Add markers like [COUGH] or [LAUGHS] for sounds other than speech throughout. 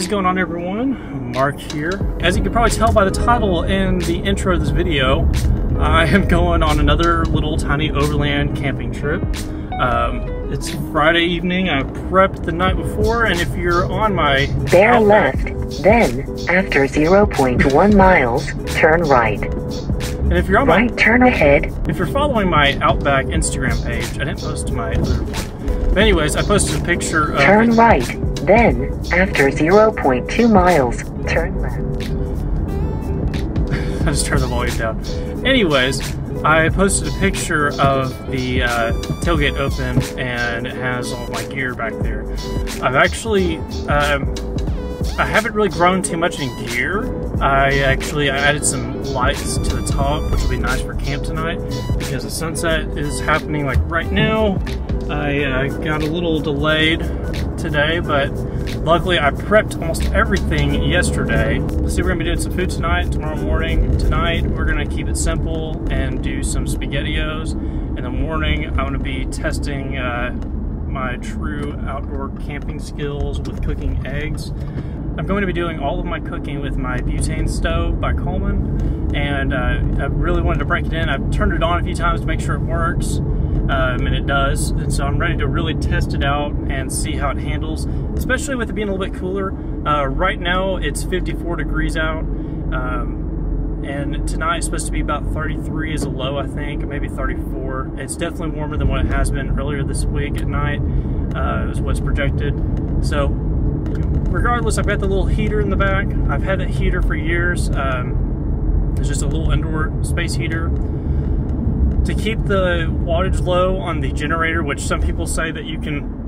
is going on everyone? Mark here. As you can probably tell by the title and the intro of this video, I am going on another little tiny overland camping trip. Um, it's Friday evening, I prepped the night before, and if you're on my... Bear left, then, after 0.1 miles, turn right. And if you're on my... Right turn ahead, If you're following my Outback Instagram page, I didn't post my other one. But anyways, I posted a picture of... turn right. Then, after 0.2 miles, turn left. [LAUGHS] I just turned the volume down. Anyways, I posted a picture of the uh, tailgate open and it has all my gear back there. I've actually, um, I haven't really grown too much in gear. I actually I added some lights to the top, which will be nice for camp tonight because the sunset is happening like right now. I uh, got a little delayed today, but luckily I prepped almost everything yesterday. So we're gonna be doing some food tonight, tomorrow morning. Tonight we're gonna keep it simple and do some SpaghettiOs. In the morning I'm gonna be testing uh, my true outdoor camping skills with cooking eggs. I'm going to be doing all of my cooking with my butane stove by Coleman, and uh, I really wanted to break it in. I've turned it on a few times to make sure it works, um, and it does. And so I'm ready to really test it out and see how it handles, especially with it being a little bit cooler. Uh, right now it's 54 degrees out, um, and tonight it's supposed to be about 33 as a low, I think, maybe 34. It's definitely warmer than what it has been earlier this week at night. Uh, is what's projected. So regardless, I've got the little heater in the back. I've had that heater for years. Um, it's just a little indoor space heater to keep the wattage low on the generator, which some people say that you can.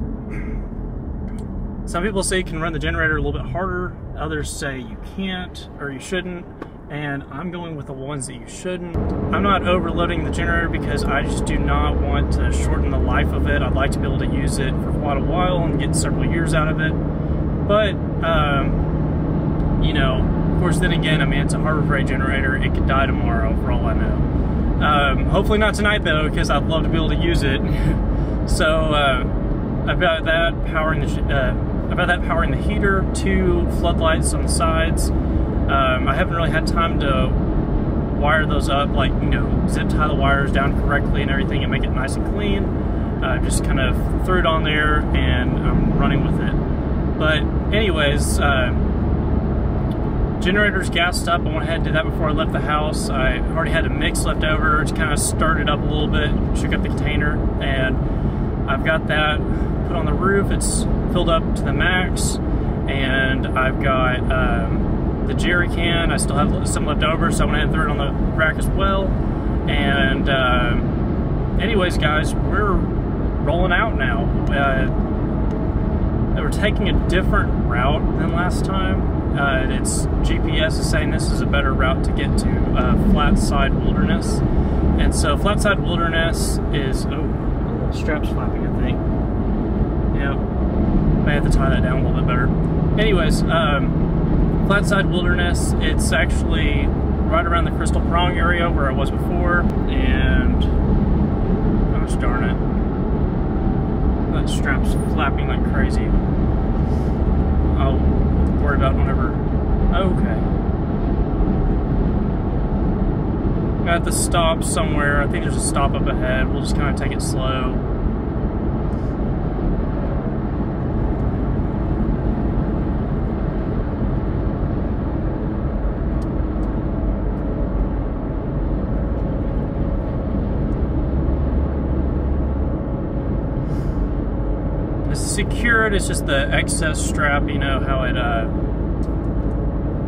Some people say you can run the generator a little bit harder. Others say you can't or you shouldn't. And I'm going with the ones that you shouldn't. I'm not overloading the generator because I just do not want to shorten the life of it. I'd like to be able to use it for quite a while and get several years out of it. But, um, you know, of course, then again, I mean, it's a Harbor Freight generator. It could die tomorrow, for all I know. Um, hopefully not tonight, though, because I'd love to be able to use it. [LAUGHS] so, uh, I've got that powering the, uh, I've got that powering the heater, two floodlights on the sides. Um, I haven't really had time to wire those up, like, you know, zip tie the wires down correctly and everything and make it nice and clean. Uh, just kind of threw it on there and I'm running with it. But anyways, uh, generator's gassed up. I went ahead and did that before I left the house. I already had a mix left over. Just kind of stirred it up a little bit, shook up the container, and I've got that put on the roof. It's filled up to the max, and I've got um, the jerry can. I still have some left over, so I went ahead and threw it on the rack as well. And um, anyways, guys, we're rolling out now. Uh, we're taking a different route than last time. Uh, it's GPS is saying this is a better route to get to uh, Flatside Wilderness, and so Flatside Wilderness is oh, straps flapping, I think. Yep, may have to tie that down a little bit better. Anyways, um, Flatside Wilderness, it's actually right around the Crystal Prong area where I was before, and gosh darn it. That strap's flapping like crazy. I'll worry about whenever. Okay. Got the stop somewhere. I think there's a stop up ahead. We'll just kind of take it slow. It's. Just the excess strap. You know how it, uh,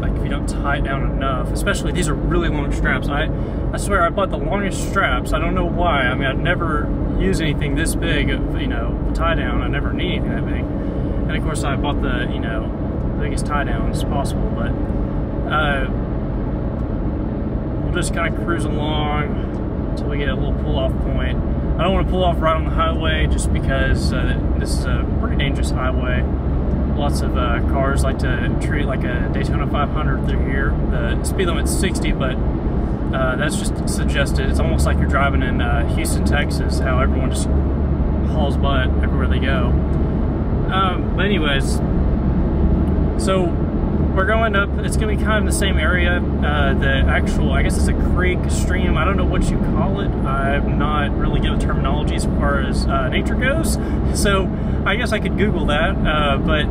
like if you don't tie it down enough. Especially these are really long straps. I I swear I bought the longest straps. I don't know why. I mean I'd never use anything this big of you know tie down. I never need anything that big. And of course I bought the you know biggest tie downs possible, but uh, we'll just kind of cruise along until we get a little pull off point. I don't want to pull off right on the highway just because uh, this is a pretty dangerous highway. Lots of uh, cars like to treat like a Daytona 500 through here. The speed limit's 60, but uh, that's just suggested. It's almost like you're driving in uh, Houston, Texas, how everyone just hauls butt everywhere they go. Um, but anyways, so we're going up. It's going to be kind of the same area. Uh, the actual, I guess it's a creek, stream. I don't know what you call it. I'm not really good with terminology as far as uh, nature goes. So I guess I could Google that. Uh, but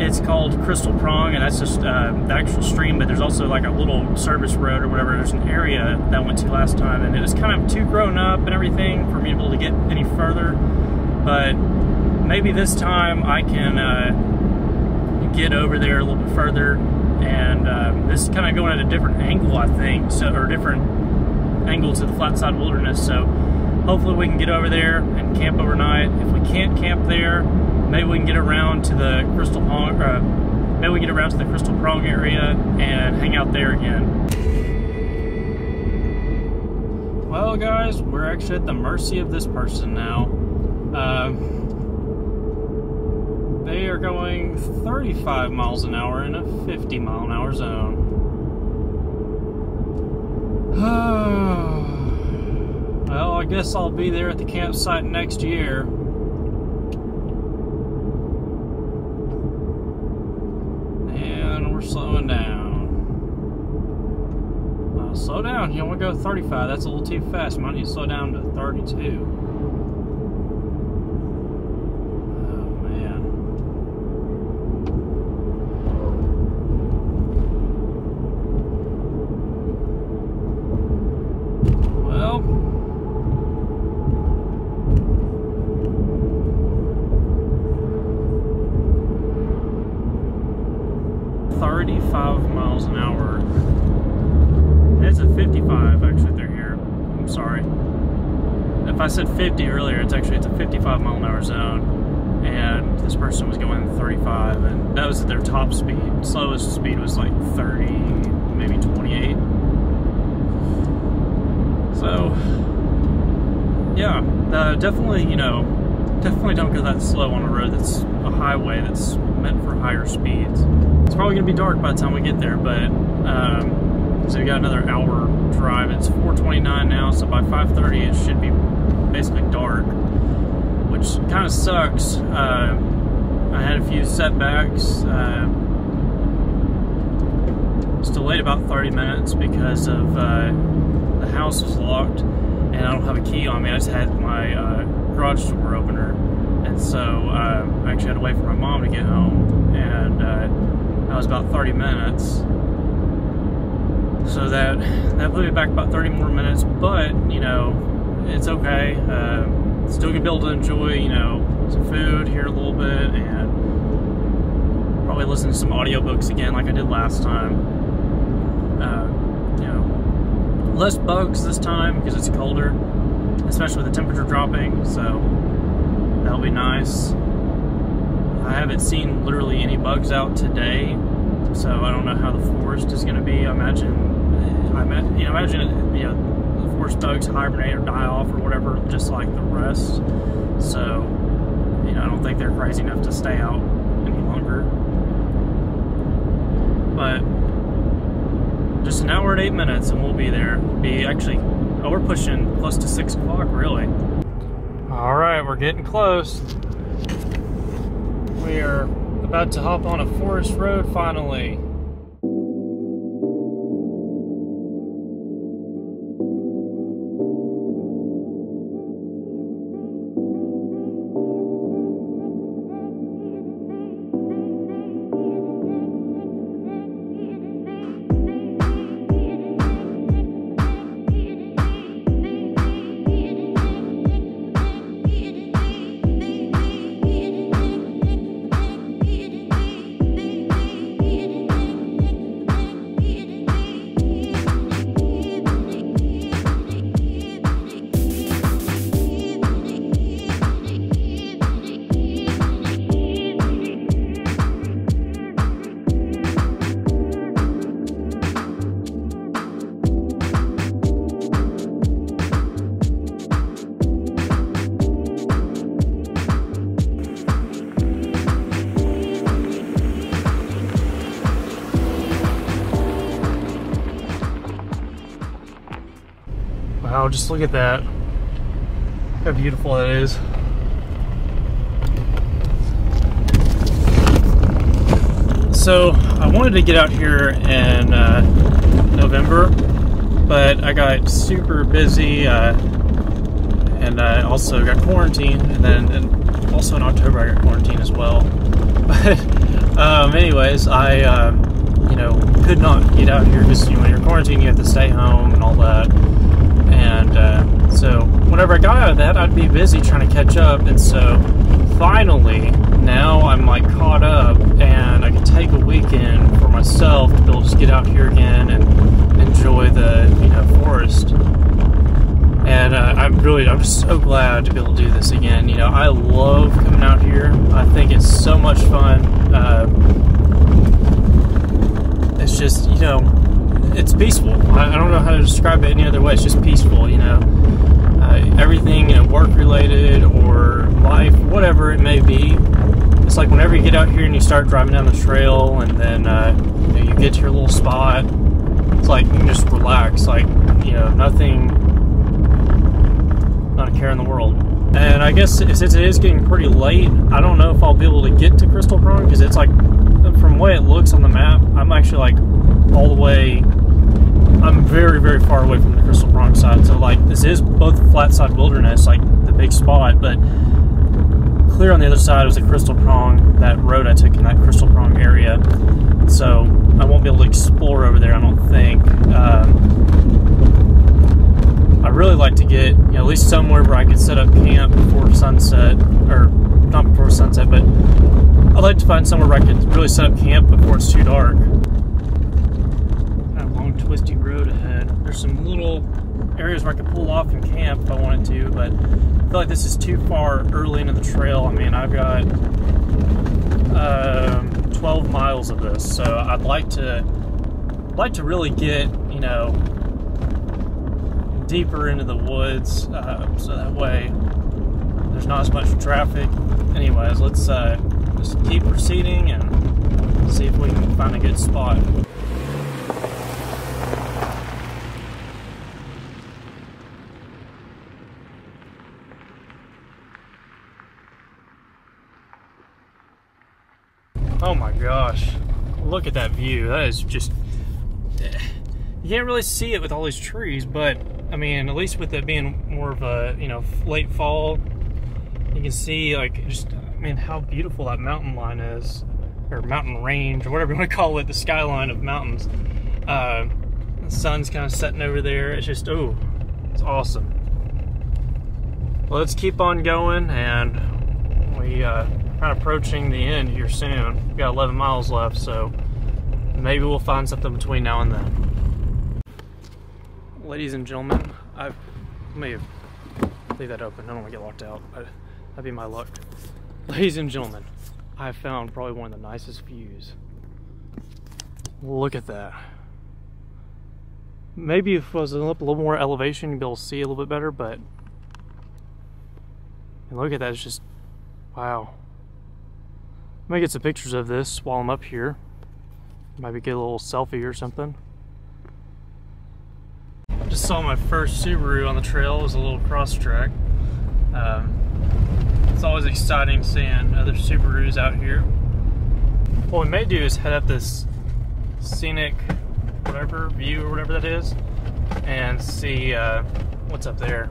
it's called Crystal Prong, and that's just uh, the actual stream. But there's also like a little service road or whatever. There's an area that I went to last time, and it was kind of too grown up and everything for me to be able to get any further. But maybe this time I can uh, get over there a little bit further. And um, this is kind of going at a different angle, I think, so or different angle to the Flatside wilderness. So hopefully we can get over there and camp overnight. If we can't camp there, maybe we can get around to the Crystal uh, maybe we get around to the Crystal Prong area and hang out there again. Well, guys, we're actually at the mercy of this person now. Uh, they are going 35 miles an hour in a 50 mile an hour zone. [SIGHS] well, I guess I'll be there at the campsite next year. And we're slowing down. Uh, slow down. You to go 35. That's a little too fast. Might need to slow down to 32. I said 50 earlier, it's actually it's a 55 mile an hour zone, and this person was going 35, and that was at their top speed. Slowest speed was like 30, maybe 28. So, yeah, uh, definitely, you know, definitely don't go that slow on a road that's a highway that's meant for higher speeds. It's probably gonna be dark by the time we get there, but um, so we got another hour drive. It's 4:29 now, so by 5:30 it should be basically dark, which kind of sucks. Uh, I had a few setbacks. Uh, it's delayed about 30 minutes because of uh, the house was locked and I don't have a key on me. I just had my uh, garage door opener, and so uh, I actually had to wait for my mom to get home, and uh, that was about 30 minutes. So that that put me back about 30 more minutes, but you know, it's okay. Uh, still gonna be able to enjoy, you know, some food here a little bit and probably listen to some audiobooks again like I did last time. Uh, you know, less bugs this time because it's colder, especially with the temperature dropping, so that'll be nice. I haven't seen literally any bugs out today, so I don't know how the forest is going to be. I imagine, I imagine, you know, imagine, you know, forest bugs hibernate or die off or whatever, just like the rest. So, you know, I don't think they're crazy enough to stay out any longer. But just an hour and eight minutes, and we'll be there. Be actually, oh, we're pushing close to six o'clock, really. All right, we're getting close. We are about to hop on a forest road finally. Look at that. How beautiful that is. So I wanted to get out here in uh, November, but I got super busy, uh, and I also got quarantined, and then and also in October I got quarantined as well. But [LAUGHS] um, anyways, I uh, you know could not get out here because you know, when you're quarantined you have to stay home and all that, and uh, so whenever I got out of that I'd be busy trying to catch up, and so finally now I'm like caught up and I can take a weekend for myself to be able to just get out here again and enjoy the you know forest. And uh, I'm really I'm so glad to be able to do this again. You know I love coming out here. I think it's so much fun. Uh, it's just you know it's peaceful. I, I, don't know how to describe it any other way. It's just peaceful. You know uh, everything you know, work related or life, whatever it may be it's like whenever you get out here and you start driving down the trail and then uh, you, know, you, get to your little spot it's like you can just relax like you know nothing not a care in the world and i guess since it is getting pretty late i don't know if i'll be able to get to crystal prong because it's like from the way it looks on the map i'm actually like all the way i'm very very far away from the crystal prong side so like this is both flat side wilderness like the big spot but clear on the other side was a Crystal Prong, that road I took in that Crystal Prong area. So I won't be able to explore over there, I don't think. Um, I really like to get you know, at least somewhere where I could set up camp before sunset, or not before sunset, but I'd like to find somewhere where I could really set up camp before it's too dark. Twisty road ahead. There's some little areas where I could pull off and camp if I wanted to, but I feel like this is too far early into the trail. I mean, I've got um, 12 miles of this, so I'd like to like to really get you know deeper into the woods, uh, so that way there's not as much traffic. Anyways, let's uh, just keep proceeding and see if we can find a good spot. Oh my gosh. Look at that view. That is just... You can't really see it with all these trees, but, I mean, at least with it being more of a, you know, late fall, you can see, like, just, I mean, how beautiful that mountain line is. Or mountain range, or whatever you want to [LAUGHS] call it, the skyline of mountains. Uh, the sun's kind of setting over there. It's just, oh, it's awesome. Well, let's keep on going, and we, uh, kind of approaching the end here soon. We've got 11 miles left, so maybe we'll find something between now and then. Ladies and gentlemen, I may leave that open. I don't want to get locked out. That'd be my luck. Ladies and gentlemen, I found probably one of the nicest views. Look at that. Maybe if it was a little more elevation, you'd be able to see a little bit better, but look at that, it's just, wow. Might get some pictures of this while I'm up here. Maybe get a little selfie or something. Just saw my first Subaru on the trail. It was a little Crosstrek. Um, it's always exciting seeing other Subarus out here. What we may do is head up this scenic whatever view or whatever that is and see uh, what's up there.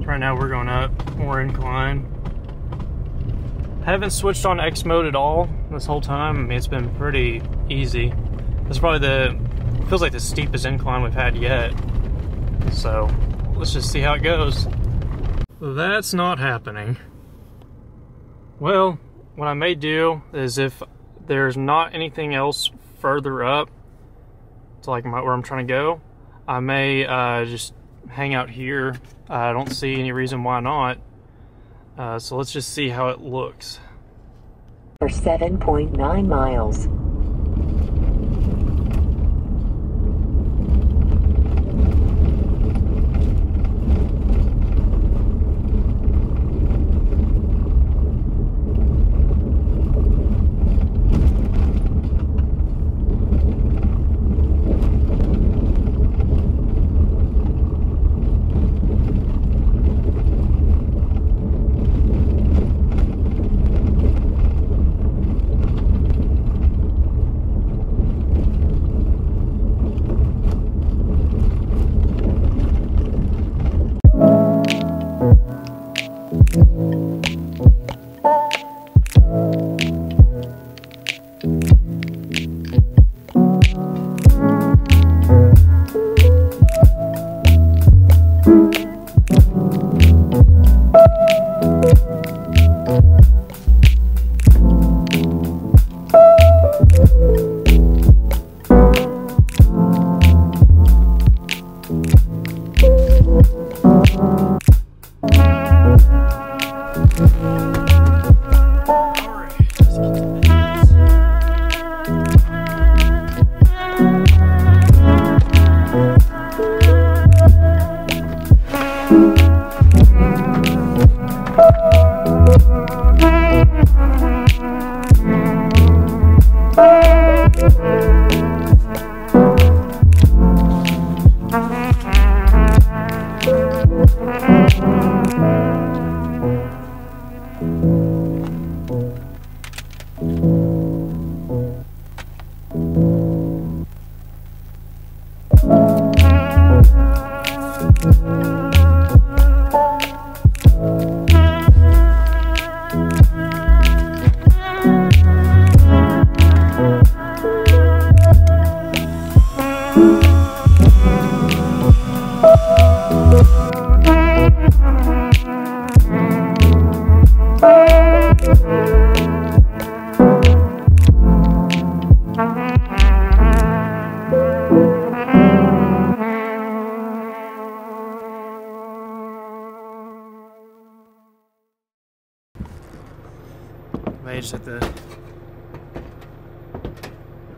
Right now we're going up, more incline, haven't switched on X mode at all this whole time. I mean, it's been pretty easy. It's probably the, feels like the steepest incline we've had yet. So, let's just see how it goes. That's not happening. Well, what I may do is if there's not anything else further up to like my, where I'm trying to go, I may uh, just hang out here. I don't see any reason why not. Uh, so let's just see how it looks. For 7.9 miles. Just have to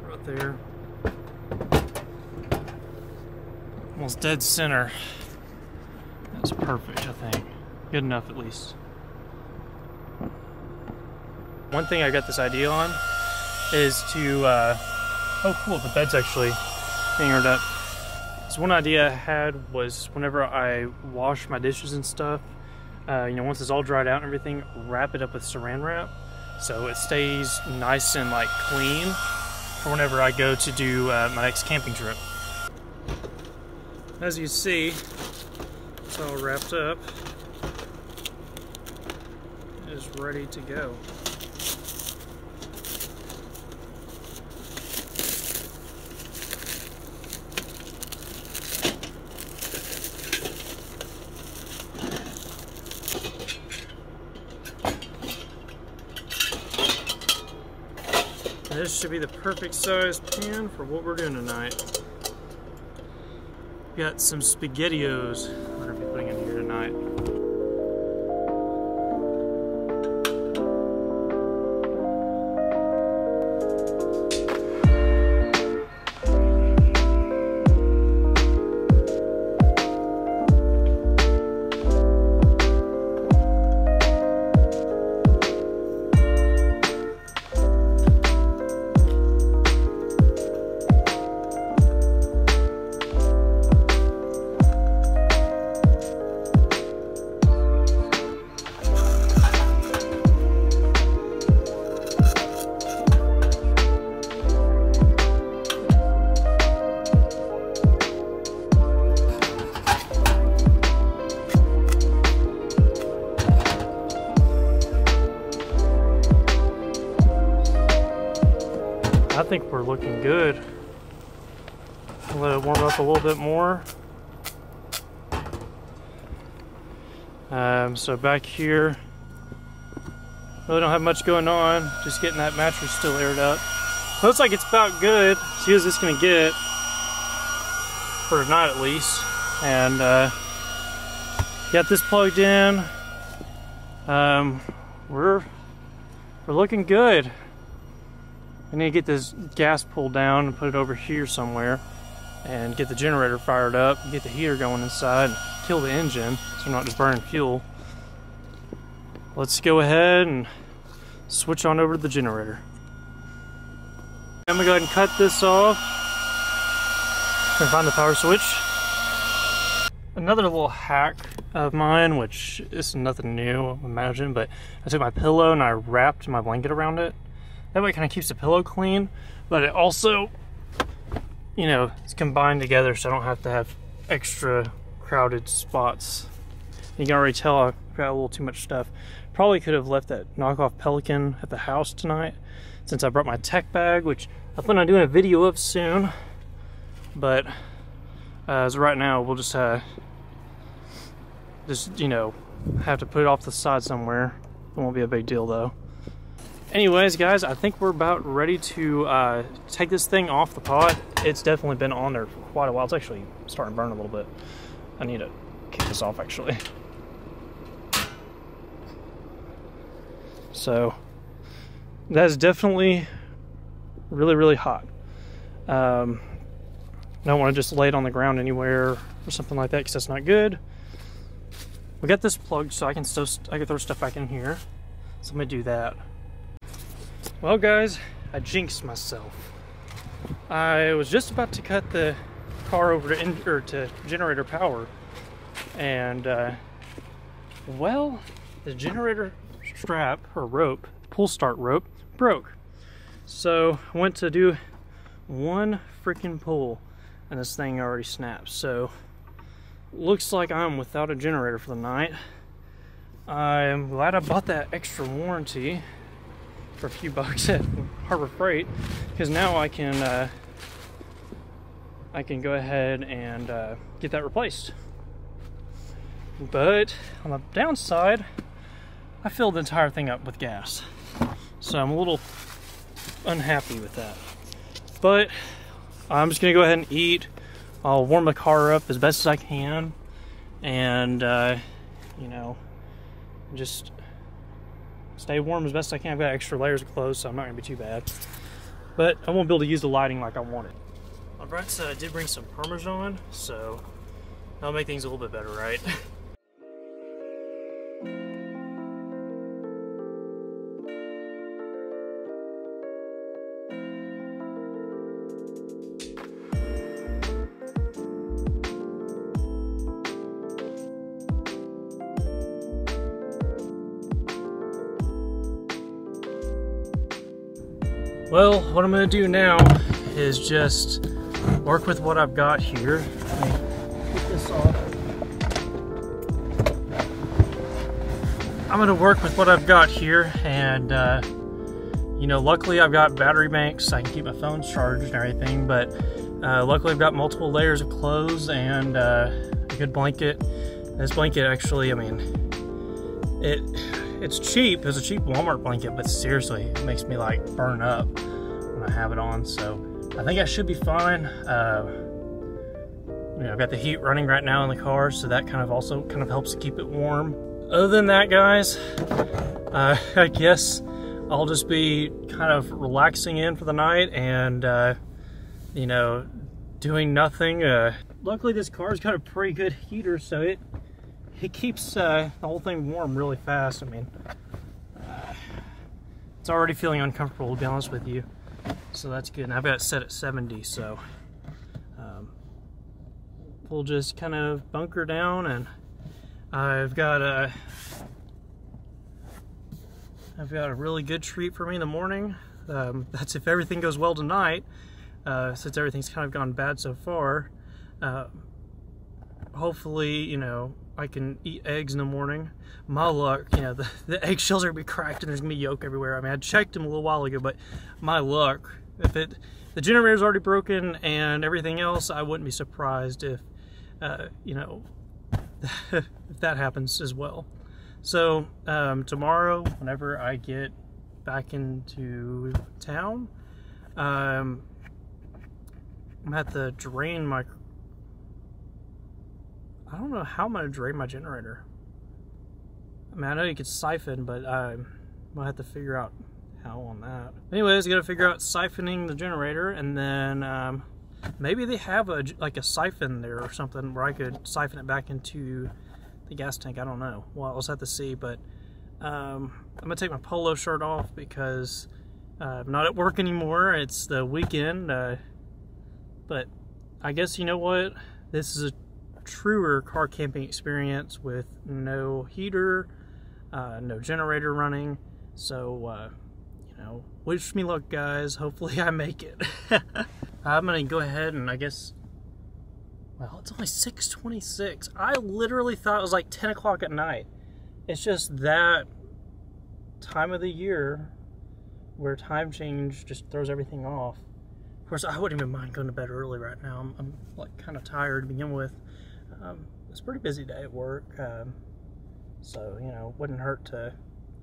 right there. Almost dead center. That's perfect, I think. Good enough at least. One thing I got this idea on is to uh, oh cool, the bed's actually fingered up. So one idea I had was whenever I wash my dishes and stuff, uh, you know, once it's all dried out and everything, wrap it up with saran wrap so it stays nice and like clean for whenever I go to do uh, my next camping trip. As you see, it's all wrapped up. It is ready to go. This should be the perfect size pan for what we're doing tonight. Got some SpaghettiOs we're gonna be putting in here tonight. So back here, really don't have much going on. Just getting that mattress still aired up. Looks like it's about good. See what it's gonna get for tonight at least. And uh, got this plugged in. Um, we're we're looking good. I need to get this gas pulled down and put it over here somewhere and get the generator fired up, get the heater going inside, kill the engine so we're not just burning fuel. Let's go ahead and switch on over to the generator. I'm gonna go ahead and cut this off and find the power switch. Another little hack of mine, which is nothing new, I imagine, but I took my pillow and I wrapped my blanket around it. That way it kind of keeps the pillow clean, but it also, you know, it's combined together so I don't have to have extra crowded spots. You can already tell I've got a little too much stuff. Probably could have left that knockoff Pelican at the house tonight since I brought my tech bag, which I plan on doing a video of soon. But uh, as right now, we'll just uh, just you know have to put it off the side somewhere. It won't be a big deal though. Anyways, guys, I think we're about ready to uh, take this thing off the pot. It's definitely been on there for quite a while. It's actually starting to burn a little bit. I need to kick this off actually. So that's definitely really, really hot. Um, I don't want to just lay it on the ground anywhere or something like that because that's not good. We got this plugged so I can still I can throw stuff back in here. So I'm gonna do that. Well, guys, I jinxed myself. I was just about to cut the car over to or to generator power, and uh, well, the generator strap or rope, pull start rope, broke. So I went to do one freaking pull and this thing already snapped. So looks like I'm without a generator for the night. I'm glad I bought that extra warranty for a few bucks at Harbor Freight because now I can uh, I can go ahead and uh, get that replaced. But on the downside, I filled the entire thing up with gas. So I'm a little unhappy with that. But I'm just gonna go ahead and eat. I'll warm the car up as best as I can. And, uh, you know, just stay warm as best I can. I've got extra layers of clothes, so I'm not gonna be too bad. But I won't be able to use the lighting like I wanted. My I did bring some Parmesan, so that'll make things a little bit better, right? [LAUGHS] Well, what I'm gonna do now is just work with what I've got here. Get this off. I'm gonna work with what I've got here and uh, you know, luckily I've got battery banks. I can keep my phone charged and everything, but uh, luckily I've got multiple layers of clothes and uh, a good blanket. This blanket actually, I mean, it it's cheap. It's a cheap Walmart blanket, but seriously, it makes me like burn up when I have it on. So I think I should be fine. Uh, you know, I've got the heat running right now in the car, so that kind of also kind of helps to keep it warm. Other than that, guys, uh, [LAUGHS] I guess I'll just be kind of relaxing in for the night and, uh, you know, doing nothing. Uh, luckily, this car's got a pretty good heater, so it it keeps uh, the whole thing warm really fast. I mean, uh, it's already feeling uncomfortable to be honest with you. So that's good. And I've got it set at 70, so um, we'll just kind of bunker down and I've got a I've got a really good treat for me in the morning. Um, that's if everything goes well tonight, uh, since everything's kind of gone bad so far. Uh, hopefully, you know, I can eat eggs in the morning. My luck, you know, [LAUGHS] the, the eggshells are gonna be cracked and there's gonna be yolk everywhere. I mean, I checked them a little while ago, but my luck, if it, the generator's already broken and everything else, I wouldn't be surprised if, uh, you know, [LAUGHS] if that happens as well. So um, tomorrow, whenever I get back into town, um, I'm at the drain my I don't know how I'm gonna drain my generator. I mean, I know you could siphon, but I might have to figure out how on that. Anyways, I gotta figure out siphoning the generator, and then um, maybe they have a like a siphon there or something where I could siphon it back into the gas tank. I don't know. Well, I'll have to see. But um, I'm gonna take my polo shirt off because uh, I'm not at work anymore. It's the weekend. Uh, but I guess you know what? This is a truer car camping experience with no heater, uh, no generator running. So, uh, you know, wish me luck, guys. [LAUGHS] Hopefully, I make it. [LAUGHS] I'm gonna go ahead and I guess. Well, it's only 6:26. I literally thought it was like 10 o'clock at night. It's just that time of the year where time change just throws everything off. Of course, I wouldn't even mind going to bed early right now. I'm, I'm like kind of tired to begin with. Um, it's a pretty busy day at work, um, so you know, wouldn't hurt to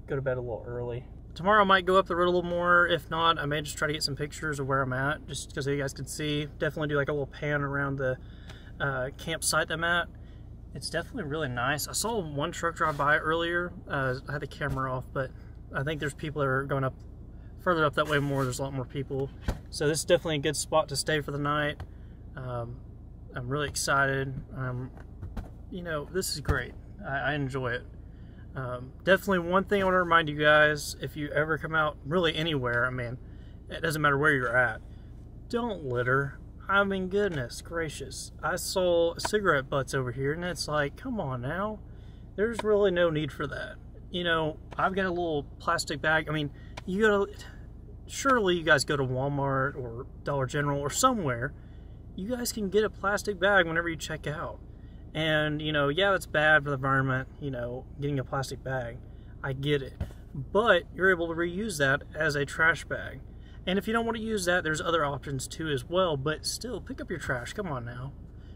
go to bed a little early. Tomorrow I might go up the road a little more. If not, I may just try to get some pictures of where I'm at, just because you guys can see. Definitely do like a little pan around the uh, campsite I'm at. It's definitely really nice. I saw one truck drive by earlier. Uh, I had the camera off, but I think there's people that are going up further up that way more. There's a lot more people. So this is definitely a good spot to stay for the night. Um, I'm really excited. Um, you know, this is great. I, I enjoy it. Um, definitely one thing I want to remind you guys, if you ever come out really anywhere, I mean, it doesn't matter where you're at, don't litter. I mean, goodness gracious. I saw cigarette butts over here, and it's like, come on now. There's really no need for that. You know, I've got a little plastic bag. I mean, you gotta, surely you guys go to Walmart or Dollar General or somewhere you guys can get a plastic bag whenever you check out. And, you know, yeah, that's bad for the environment, you know, getting a plastic bag. I get it. But you're able to reuse that as a trash bag. And if you don't want to use that, there's other options too as well. But still, pick up your trash. Come on now.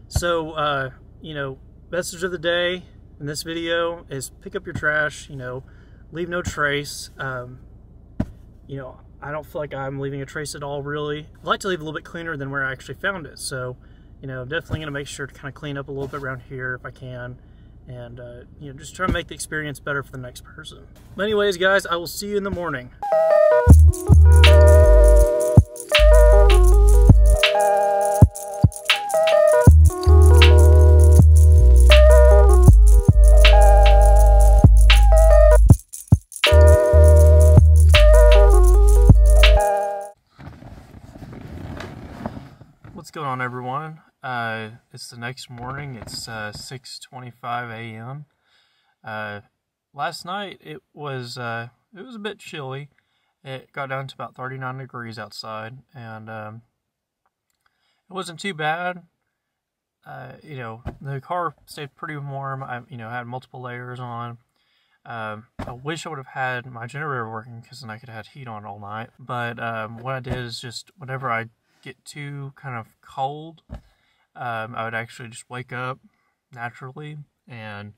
So, uh, you know, message of the day in this video is pick up your trash. You know, leave no trace. Um, you know, I don't feel like I'm leaving a trace at all, really. I like to leave a little bit cleaner than where I actually found it. So, you know, definitely going to make sure to kind of clean up a little bit around here if I can. And, uh, you know, just try to make the experience better for the next person. But anyways, guys, I will see you in the morning. Going on, everyone? Uh, it's the next morning. It's uh, 6:25 a.m. Uh, last night it was uh, it was a bit chilly. It got down to about 39 degrees outside, and um, it wasn't too bad. Uh, you know, the car stayed pretty warm. I, you know, had multiple layers on. Um, I wish I would have had my generator working because then I could have had heat on all night. But um, what I did is just whenever I get too kind of cold, um, I would actually just wake up naturally and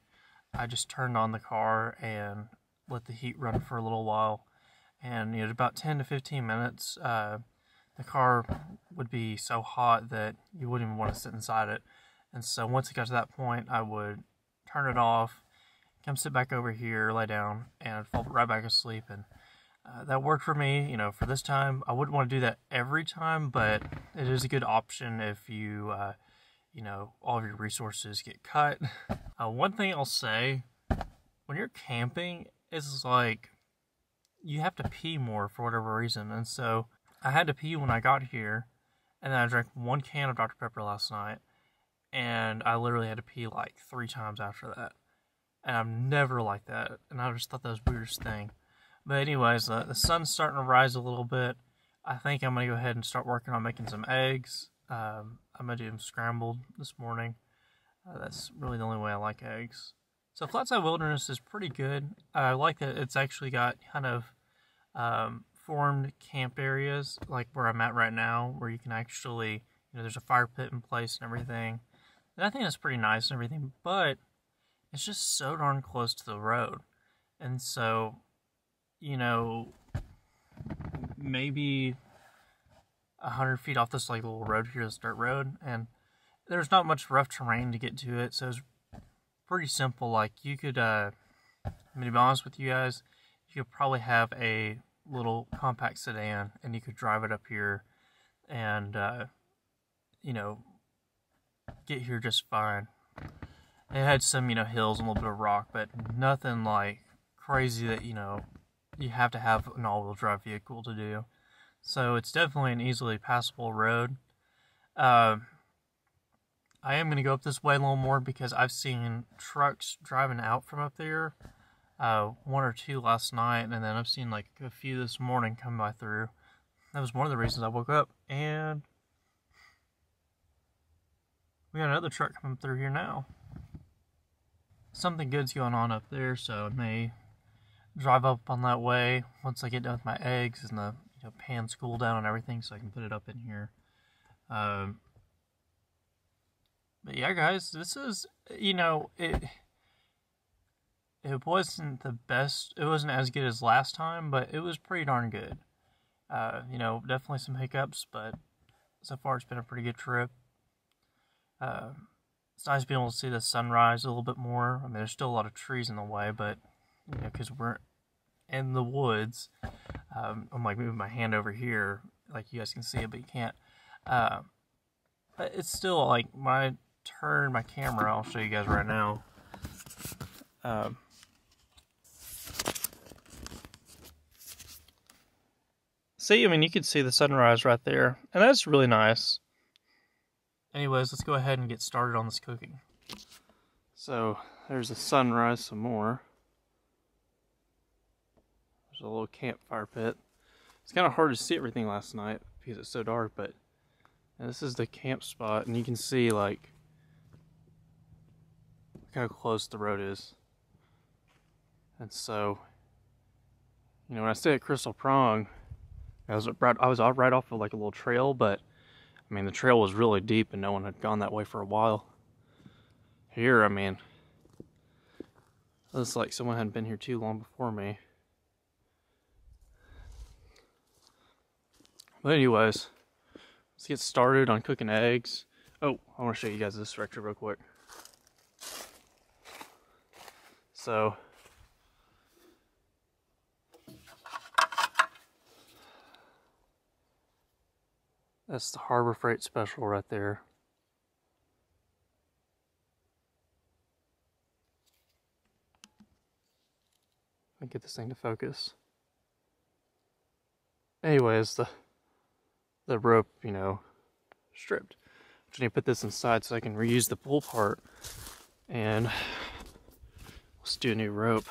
I just turned on the car and let the heat run for a little while. And you know, about 10 to 15 minutes, uh, the car would be so hot that you wouldn't even want to sit inside it. And so once it got to that point, I would turn it off, come sit back over here, lay down, and fall right back asleep. And uh, that worked for me, you know, for this time. I wouldn't want to do that every time, but it is a good option if you, uh, you know, all of your resources get cut. Uh, one thing I'll say when you're camping, is like you have to pee more for whatever reason. And so I had to pee when I got here, and then I drank one can of Dr. Pepper last night, and I literally had to pee like three times after that. And I'm never like that, and I just thought that was the weirdest thing. But anyways, uh, the sun's starting to rise a little bit. I think I'm gonna go ahead and start working on making some eggs. Um, I'm gonna do them scrambled this morning. Uh, that's really the only way I like eggs. So Flatside Wilderness is pretty good. I like that it's actually got kind of um, formed camp areas, like where I'm at right now, where you can actually, you know, there's a fire pit in place and everything. And I think that's pretty nice and everything, but it's just so darn close to the road. And so, you know, maybe a hundred feet off this like little road here, this dirt road, and there's not much rough terrain to get to it, so it's pretty simple. Like you could, uh, I mean, to be honest with you guys, you could probably have a little compact sedan, and you could drive it up here, and uh, you know, get here just fine. It had some, you know, hills and a little bit of rock, but nothing like crazy that you know you have to have an all-wheel drive vehicle to do. So it's definitely an easily passable road. Uh, I am going to go up this way a little more because I've seen trucks driving out from up there. Uh, one or two last night, and then I've seen like a few this morning come by through. That was one of the reasons I woke up, and we got another truck coming through here now. Something good's going on up there, so I may drive up on that way once I get done with my eggs and the you know, pan's cool down and everything, so I can put it up in here. Um, but yeah, guys, this is you know it. It wasn't the best. It wasn't as good as last time, but it was pretty darn good. Uh, you know, definitely some hiccups, but so far it's been a pretty good trip. Uh, it's nice being able to see the sunrise a little bit more. I mean, there's still a lot of trees in the way, but you know, because we're in the woods, um, I'm like moving my hand over here, like you guys can see it, but you can't. Uh, but it's still like my turn my camera, I'll show you guys right now. Um, see, I mean, you can see the sunrise right there, and that's really nice. Anyways, let's go ahead and get started on this cooking. So, there's the sunrise some more. There's a little campfire pit. It's kind of hard to see everything last night because it's so dark, but this is the camp spot, and you can see like look how close the road is. And so, you know, when I stayed at Crystal Prong, I was right, I was right off of like a little trail, but I mean the trail was really deep and no one had gone that way for a while. Here, I mean, looks like someone hadn't been here too long before me. But anyways, let's get started on cooking eggs. Oh, I want to show you guys this structure real quick. So, that's the Harbor Freight special right there. Let me get this thing to focus. Anyways, the the rope, you know, stripped. I need to put this inside so I can reuse the pull part. And let's do a new rope.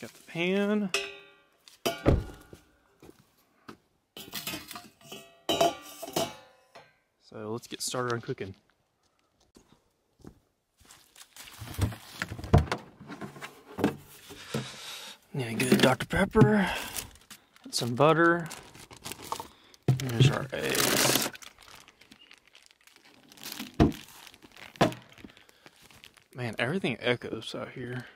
Got the pan. So let's get started on cooking. Need a good Dr. Pepper, some butter. Here's our eggs. Man, everything echoes out here.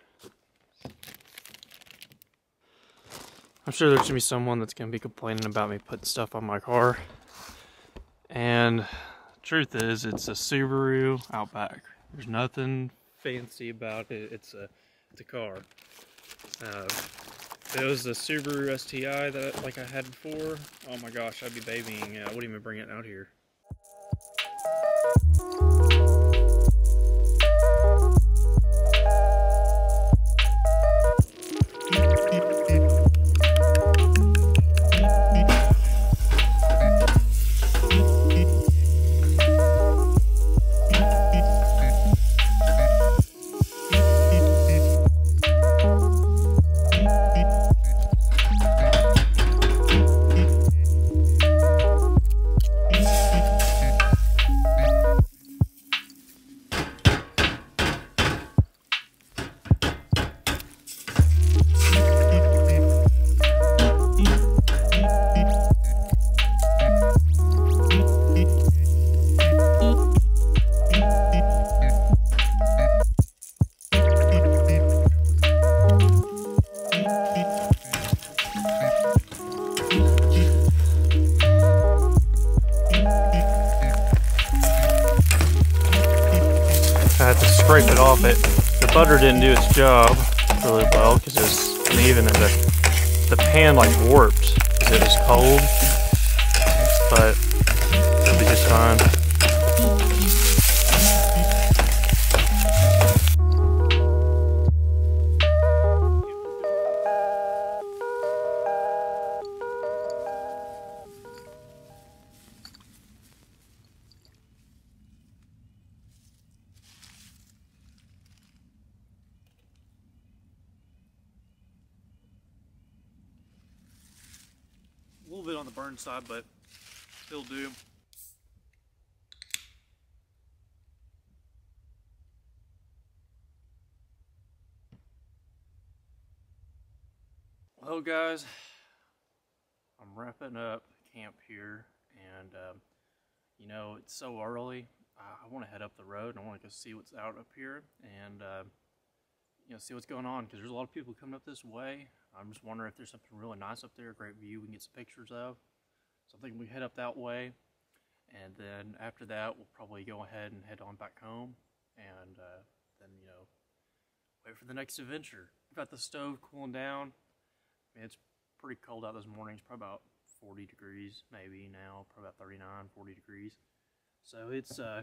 I'm sure there's gonna be someone that's gonna be complaining about me putting stuff on my car. And truth is, it's a Subaru Outback. There's nothing fancy about it. It's a, it's a car. Uh, it was the Subaru STI that like I had before. Oh my gosh, I'd be babying. I wouldn't even bring it out here. Butter didn't do its job really well because it was uneven and the, the pan like warped because it was cold. But it'll be just fine. Little bit on the burn side, but still do. Well, guys, I'm wrapping up camp here, and um, you know, it's so early. I, I want to head up the road and I want to go see what's out up here and uh, you know, see what's going on because there's a lot of people coming up this way. I'm just wondering if there's something really nice up there, a great view we can get some pictures of. So I think we head up that way. And then after that, we'll probably go ahead and head on back home. And uh, then, you know, wait for the next adventure. We've got the stove cooling down. I mean, it's pretty cold out this morning. It's probably about 40 degrees maybe now, probably about 39, 40 degrees. So it's, uh,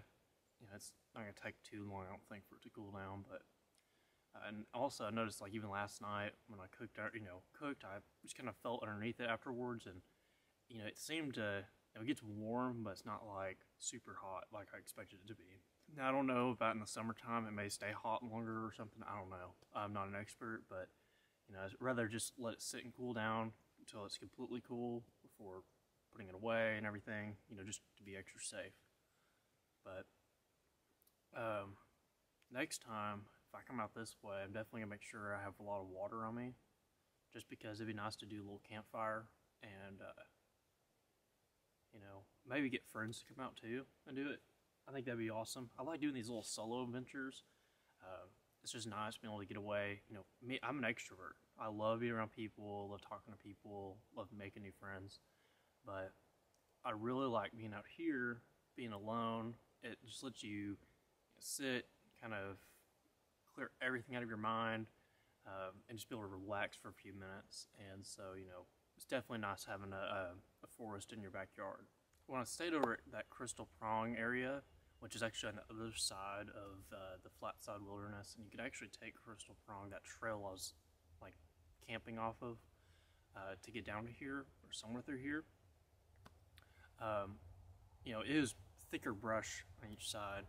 you know, it's not going to take too long, I don't think, for it to cool down. But and also I noticed like even last night when I cooked, you know, cooked, I just kind of felt underneath it afterwards, and you know, it seemed to, you know, it gets warm, but it's not like super hot like I expected it to be. Now I don't know about in the summertime, it may stay hot longer or something. I don't know. I'm not an expert, but You know, I'd rather just let it sit and cool down until it's completely cool before putting it away and everything. You know, just to be extra safe. But um, next time, if I come out this way, I'm definitely gonna make sure I have a lot of water on me, just because it'd be nice to do a little campfire and uh, you know maybe get friends to come out too and do it. I think that'd be awesome. I like doing these little solo adventures. Uh, it's just nice being able to get away. You know, me, I'm an extrovert. I love being around people, love talking to people, love making new friends. But I really like being out here, being alone. It just lets you sit, kind of clear everything out of your mind, um, and just be able to relax for a few minutes. And so, you know, it's definitely nice having a, a, a forest in your backyard. When I stayed over at that Crystal Prong area, which is actually on the other side of uh, the flat side wilderness, and you could actually take Crystal Prong, that trail I was like camping off of, uh, to get down to here or somewhere through here. Um, you know, it was thicker brush on each side,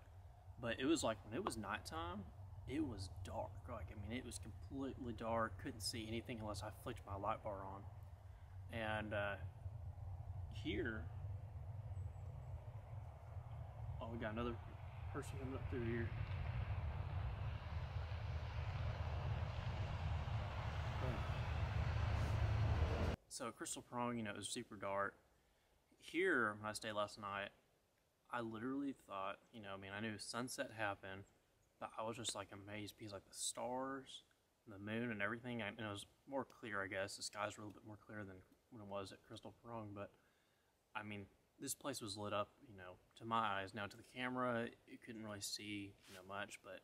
but it was like when it was nighttime, it was dark. Like I mean, it was completely dark. Couldn't see anything unless I flicked my light bar on. And uh, here, oh, we got another person coming up through here. So Crystal Prong, you know, it was super dark. Here, when I stayed last night, I literally thought, you know, I mean, I knew sunset happened, but I was just like amazed because like the stars, and the moon, and everything. And it was more clear, I guess. The skies were a little bit more clear than when it was at Crystal Prong, but I mean, this place was lit up, you know, to my eyes. Now to the camera, you couldn't really see, you know, much, but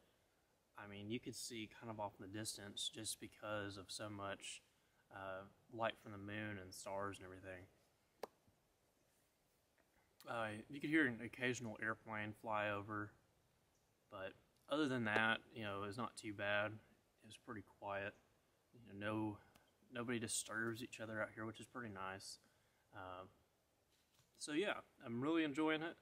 I mean, you could see kind of off in the distance just because of so much uh, light from the moon and stars and everything. Uh, you could hear an occasional airplane fly over, but other than that, you know, it was not too bad. It was pretty quiet. You know, no, nobody disturbs each other out here, which is pretty nice. Um, so yeah, I'm really enjoying it.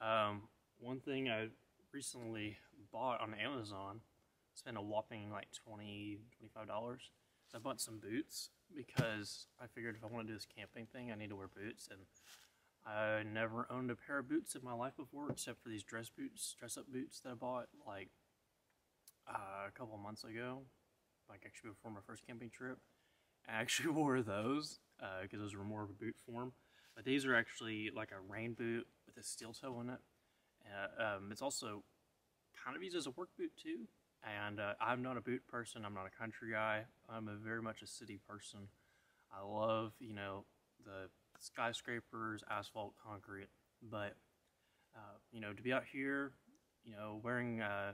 Um, one thing I recently bought on Amazon, spent a whopping like 20 $25. I bought some boots because I figured if I want to do this camping thing, I need to wear boots. And I never owned a pair of boots in my life before, except for these dress boots, dress up boots that I bought like uh, a couple months ago, like actually before my first camping trip. I actually [LAUGHS] wore those because uh, those were more of a boot form. But these are actually like a rain boot with a steel toe on it. Uh, um, it's also kind of used as a work boot too. And uh, I'm not a boot person. I'm not a country guy. I'm a very much a city person. I love, you know, the skyscrapers, asphalt, concrete. But, uh, you know, to be out here, you know, wearing, uh,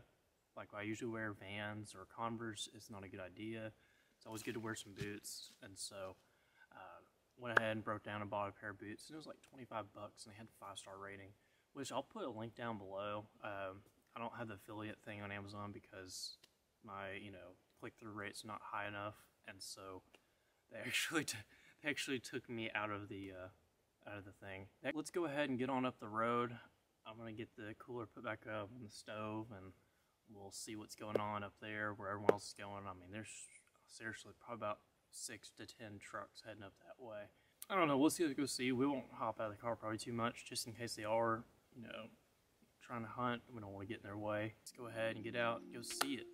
like I usually wear Vans or Converse is not a good idea. It's always good to wear some boots. And so, went ahead and broke down and bought a pair of boots. And it was like 25 bucks and they had a five star rating, which I'll put a link down below. Um, I don't have the affiliate thing on Amazon because my, you know, click through rate's not high enough. And so they [LAUGHS] actually, they actually took me out of the, uh, out of the thing. Let's go ahead and get on up the road. I'm gonna get the cooler put back up on the stove and we'll see what's going on up there where everyone else is going. I mean, there's seriously probably about six to ten trucks heading up that way. I don't know. We'll see. Go see. We won't hop out of the car probably too much, just in case they are, you know, trying to hunt. We don't want to get in their way. Let's go ahead and get out and go see it.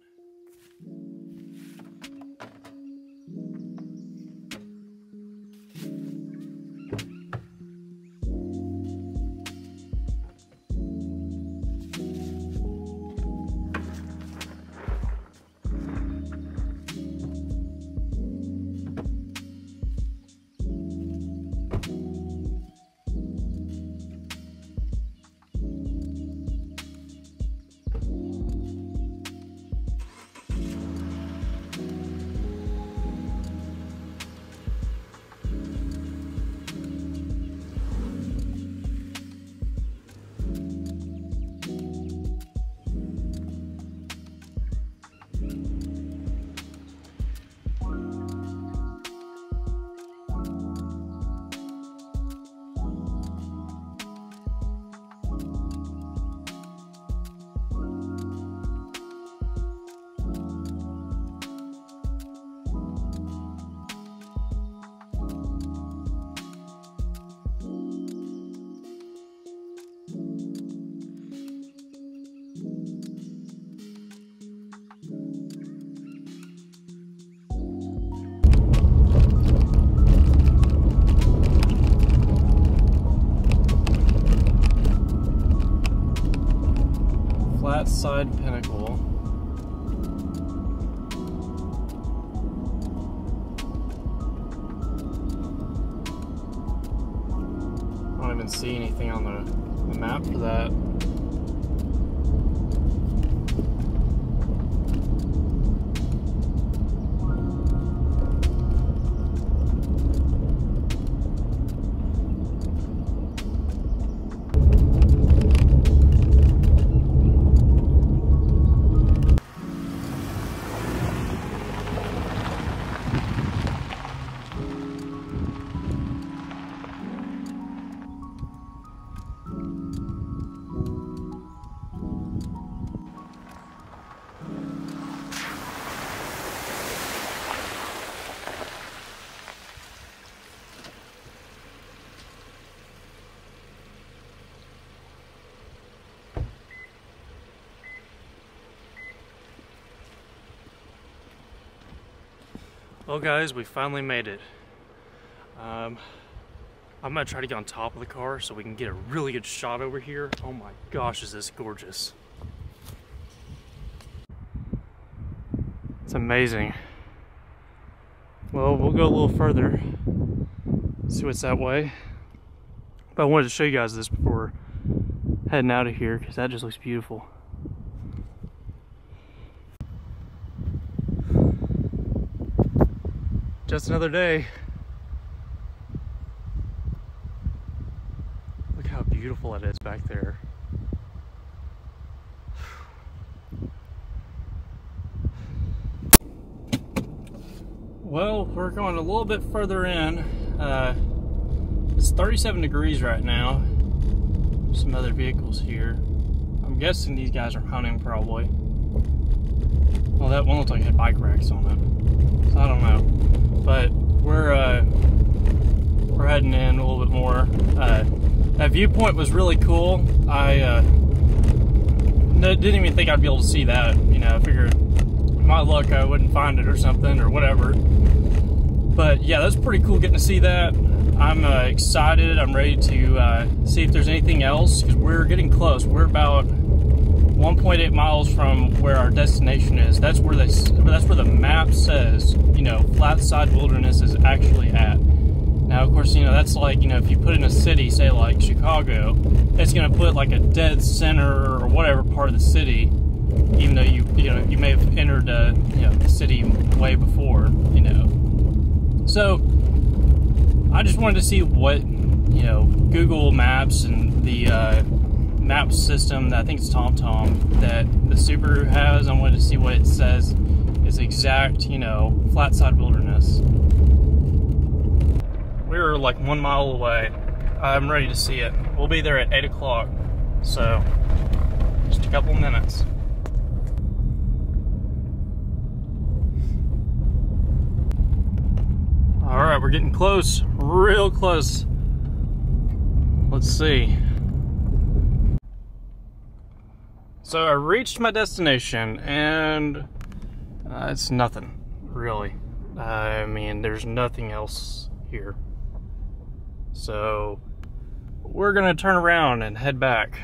Flatside Well, guys, we finally made it. Um, I'm gonna try to get on top of the car so we can get a really good shot over here. Oh my gosh, is this gorgeous! It's amazing. Well, we'll go a little further, see what's that way. But I wanted to show you guys this before heading out of here because that just looks beautiful. Just another day. Look how beautiful it is back there. Well, we're going a little bit further in. Uh, it's 37 degrees right now. Some other vehicles here. I'm guessing these guys are hunting probably. Well, that one looks like it had bike racks on it. So I don't know. But we're uh, we're heading in Uh, that viewpoint was really cool. I uh, didn't even think I'd be able to see that. You know, I figured my luck I wouldn't find it or something or whatever. But yeah, that's pretty cool getting to see that. I'm uh, excited. I'm ready to uh, see if there's anything else because we're getting close. We're about 1.8 miles from where our destination is. That's where they, that's where the map says, you know, Flatside Wilderness is actually at. Now, of course, you know that's like you know if you put in a city, say like Chicago, it's going to put like a dead center or whatever part of the city, even though you you know you may have entered uh, you know the city way before, you know. So I just wanted to see what you know Google Maps and the uh, map system that I think it's TomTom that the Subaru has. I wanted to see what it says is exact, you know, Flatside Wilderness. We're like one mile away. I'm ready to see it. We'll be there at 8 o'clock, so just a couple minutes. All right, we're getting close, real close. Let's see. So I reached my destination and uh, it's nothing, really. I mean, there's nothing else here. So we're gonna turn around and head back.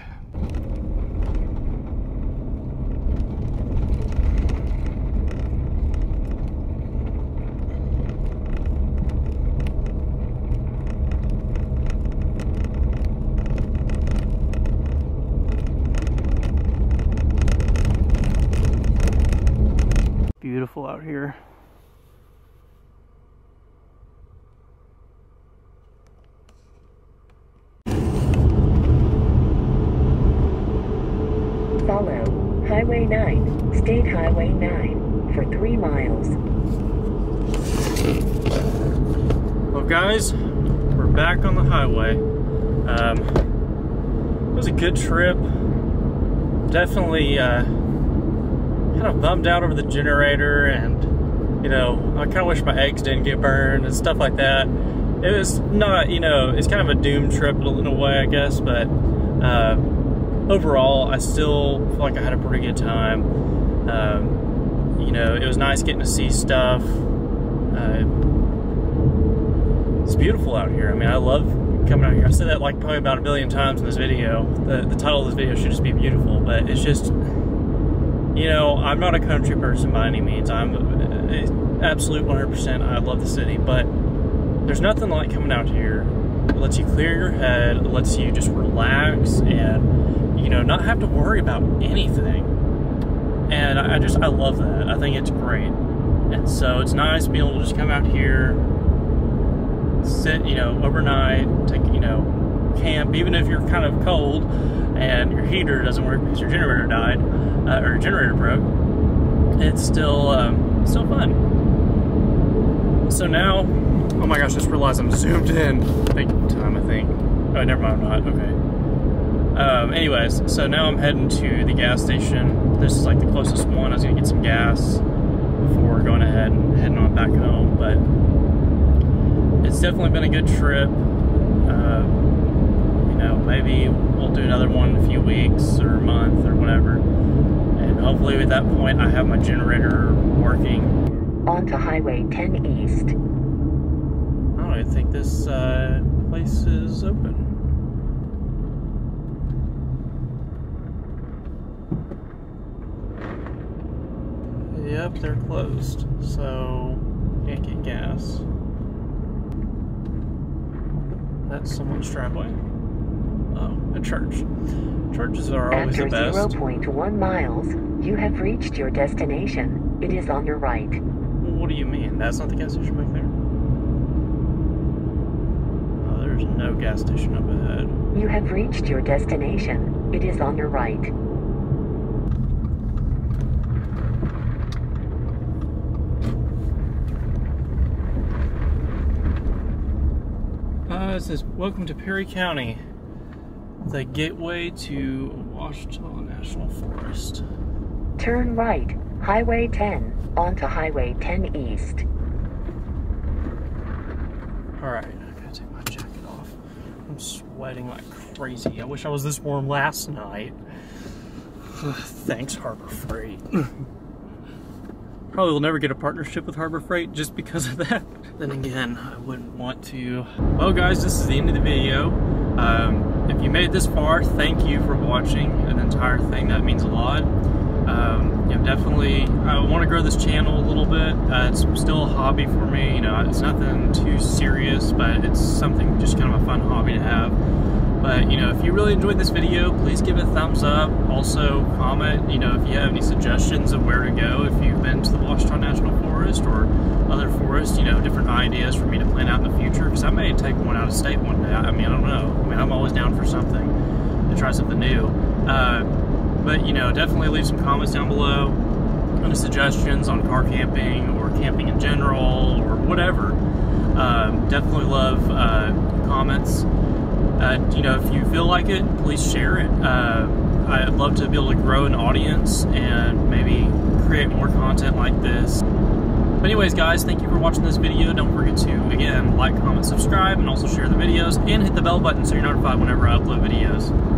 Beautiful out here. Follow Highway 9, State Highway 9, for 3 miles. Well, guys, we're back on the highway. Um, it was a good trip. Definitely uh, kind of bummed out over the generator, and you know, I kind of wish my eggs didn't get burned and stuff like that. It was not, you know, it's kind of a doomed trip in a way, I guess, but uh, overall, I still feel like I had a pretty good time. Um, you know, it was nice getting to see stuff. Uh, it's beautiful out here. I mean, I love coming out here. I said that like probably about a billion times in this video. The, the title of this video should just be beautiful, but it's just, you know, I'm not a country person by any means. I'm a absolute 100%. I love the city, but there's nothing like coming out here. It lets you clear your head, it lets you just relax and, you know, not have to worry about anything. And I just, I love that. I think it's great. And so it's nice being able to just come out here, sit, you know, overnight, take, you know, camp, even if you're kind of cold and your heater doesn't work because your generator died uh, or your generator broke. It's still um, still fun. So now, oh my gosh, just realized I'm [LAUGHS] zoomed in big time. I think. Oh, never mind, I'm not. Okay. Um, anyways, so now I'm heading to the gas station. This is like the closest one. I was gonna get some gas before going ahead and heading on back home, but it's definitely been a good trip. Uh, you know, maybe we'll do another one in a few weeks or a month or whatever. And hopefully at that point I have my generator working. Onto Highway 10 East. I don't even think this uh, place is open. Yep, they're closed, so can't get gas. That's someone's driveway. Oh, a church. Churches are always After the best. After 0.1 miles, you have reached your destination. It is on your right. What do you mean? That's not the gas station back there? Oh, there's no gas station up ahead. You have reached your destination. It is on your right. Uh, it says, Welcome to Perry County, the gateway to Ouachita National Forest. Turn right. Highway 10. Onto Highway 10 East. Alright, I gotta take my jacket off. I'm sweating like crazy. I wish I was this warm last night. [SIGHS] Thanks, Harbor Freight. [CLEARS THROAT] Probably will never get a partnership with Harbor Freight just because of that. Then again, I wouldn't want to. Well, guys, this is the end of the video. Um, if you made it this far, thank you for watching an entire thing. That means a lot. Um, know, definitely, I want to grow this channel a little bit. Uh, it's still a hobby for me. You know, it's nothing too serious, but it's something just kind of a fun hobby to have. But, you know, if you really enjoyed this video, please give it a thumbs up. Also, comment, you know, if you have any suggestions of where to go, if you've been to the Ouachita National Forest or other forests, you know, different ideas for me to plan out in the future. Because I may take one out of state one day. I mean, I don't know. I mean, I'm always down for something, to try something new. Uh, but, you know, definitely leave some comments down below. Any suggestions on car camping or camping in general or whatever. Um, definitely love uh, comments. Uh, you know, if you feel like it, please share it. Uh, I'd love to be able to grow an audience and maybe create more content like this. But anyways, guys, thank you for watching this video. Don't forget to, again, like, comment, subscribe, and also share the videos, and hit the bell button so you're notified whenever I upload videos.